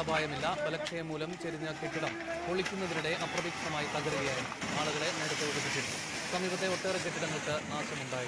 അപായമില്ല. ബലക്ഷയം മൂലം ചെരിഞ്ഞ കെട്ടിടം പൊളിക്കുന്നതിനിടെ അപ്രതീക്ഷിതമായി തകരുകയായിരുന്നു. ആളുകളെ നേരത്തെ ഒഴിപ്പിച്ചിരുന്നു. സമീപത്തെ ഒട്ടേറെ കെട്ടിടങ്ങൾക്ക് നാശമുണ്ടായി.